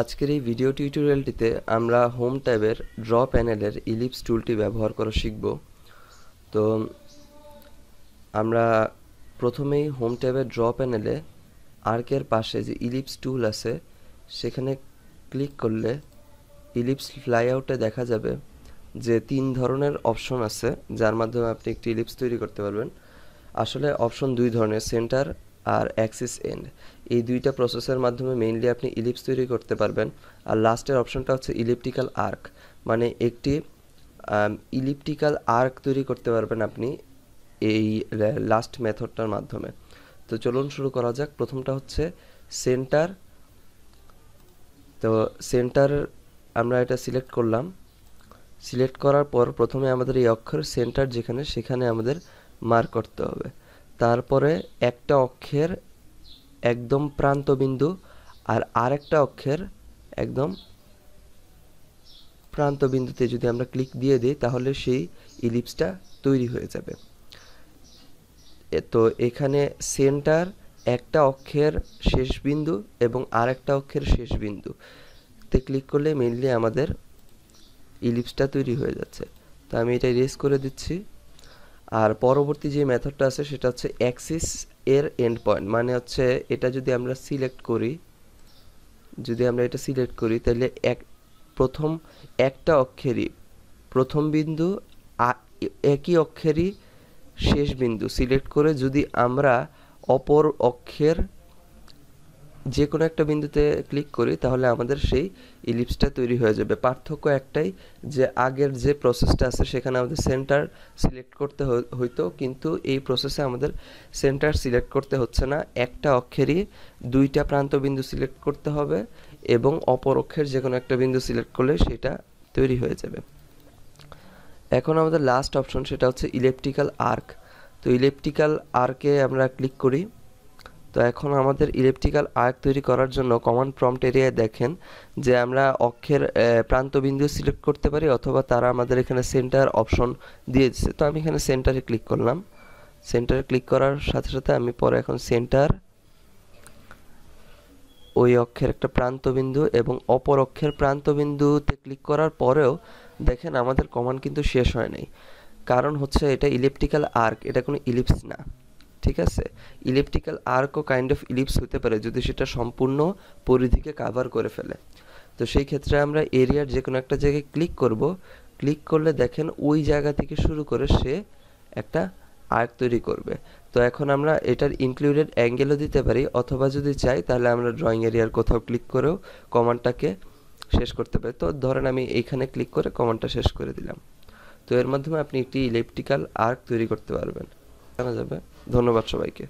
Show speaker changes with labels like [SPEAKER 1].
[SPEAKER 1] আজকের এই ভিডিও টিউটোরিয়ালটিতে আমরা হোম ট্যাবের ড্র প্যানেলের ইলিপস টুলটি ব্যবহার করা শিখব। তো, আমরা প্রথমেই হোম ট্যাবের ড্র প্যানেলে আর্কের পাশে যে ইলিপস টুল আছে, সেখানে ক্লিক করলে ইলিপস ফ্লাইআউটে দেখা যাবে যে তিন ধরনের অপশন আছে, যার মাধ্যমে আপনি একটি ইলিপস তৈরি করতে পারবেন। আসলে অপশন দুই ধরনের সেন্টার আর অ্যাক্সিস এন্ড এই দুইটা প্রসেসের মাধ্যমে মেইনলি আপনি ইলিপস তৈরি করতে পারবেন। আর লাস্টের অপশনটা হচ্ছে ইলিপটিক্যাল আর্ক মানে একটি ইলিপটিক্যাল আর্ক তৈরি করতে পারবেন আপনি এই লাস্ট মেথডটার মাধ্যমে। তো চলুন শুরু করা যাক। প্রথমটা হচ্ছে সেন্টার তো সেন্টার আমরা এটা সিলেক্ট করলাম। সিলেক্ট করার পর প্রথমে আমাদের এই অক্ষর সেন্টার যেখানে, সেখানে আমাদের মার্ক করতে হবে। তারপরে একটা অক্ষের একদম প্রান্তবিন্দু আর আরেকটা অক্ষের একদম প্রান্তবিন্দুতে যদি আমরা ক্লিক দিয়ে দিই, তাহলে সেই ইলিপসটা তৈরি হয়ে যাবে। তো এখানে সেন্টার একটা অক্ষের শেষ বিন্দু এবং আরেকটা অক্ষের শেষ বিন্দু। তে ক্লিক করলে মেনলি আমাদের ইলিপসটা তৈরি হয়ে যাচ্ছে। তো আমি এটা রেস করে দিচ্ছি। আর পরবর্তী যে মেথডটা আছে, সেটা হচ্ছে অ্যাক্সিস এর এন্ড পয়েন্ট মানে হচ্ছে এটা যদি আমরা সিলেক্ট করি, যদি আমরা এটা সিলেক্ট করি, তাহলে এক, প্রথম একটা অক্ষেরই, প্রথম বিন্দু একই অক্ষেরই শেষ বিন্দু সিলেক্ট করে যদি আমরা অপর অক্ষের যে কোনো একটা বিন্দুতে ক্লিক করি, তাহলে আমাদের সেই ইলিপসটা তৈরি হয়ে যাবে। পার্থক্য একটাই যে আগের যে প্রসেসটা আছে, সেখানে আমাদের সেন্টার সিলেক্ট করতে হইতো, কিন্তু এই প্রসেসে আমাদের সেন্টার সিলেক্ট করতে হচ্ছে না। একটা অক্ষেরই দুইটা প্রান্ত বিন্দু সিলেক্ট করতে হবে এবং অপর অক্ষের যে কোনো একটা বিন্দু সিলেক্ট করলে সেটা তৈরি হয়ে যাবে। এখন আমাদের লাস্ট অপশন সেটা হচ্ছে ইলেকট্রিক্যাল আর্ক তো ইলেকট্রিক্যাল আর্কে আমরা ক্লিক করি। তো এখন আমাদের ইলেকট্রিক্যাল আর্ক তৈরি করার জন্য কমান্ড প্রম্পট এরিয়ায় দেখেন যে আমরা অক্ষের প্রান্তবিন্দু সিলেক্ট করতে পারি অথবা তারা আমাদের এখানে সেন্টার অপশন দিয়ে দিচ্ছে তো আমি এখানে সেন্টারে ক্লিক করলাম। সেন্টারে ক্লিক করার সাথে সাথে আমি পরে এখন সেন্টার ওই অক্ষের একটা প্রান্তবিন্দু এবং অপর অক্ষের প্রান্তবিন্দুতে ক্লিক করার পরেও দেখেন আমাদের কমান্ড কিন্তু শেষ হয় নাই। কারণ হচ্ছে এটা ইলেকট্রিক্যাল আর্ক এটা কোনো ইলিপস না। ঠিক আছে? ইলেকট্রিক্যাল আর্কও কাইন্ড অফ ইলিপস হতে পারে যদি সেটা সম্পূর্ণ পরিধিকে কাভার করে ফেলে। তো সেই ক্ষেত্রে আমরা এরিয়ার যে কোনো একটা জায়গায় ক্লিক করব। ক্লিক করলে দেখেন ওই জায়গা থেকে শুরু করে সে একটা আর্ক তৈরি করবে। তো এখন আমরা এটার ইনক্লুডেড অ্যাঙ্গেলও দিতে পারি, অথবা যদি চাই তাহলে আমরা ড্রয়িং এরিয়ার কোথাও ক্লিক করেও কমান্ডটাকে শেষ করতে পারি। তো ধরেন আমি এইখানে ক্লিক করে কমান্ডটা শেষ করে দিলাম। তো এর মাধ্যমে আপনি একটি ইলেকট্রিক্যাল আর্ক তৈরি করতে পারবেন। জানা যাবে। ধন্যবাদ সবাইকে।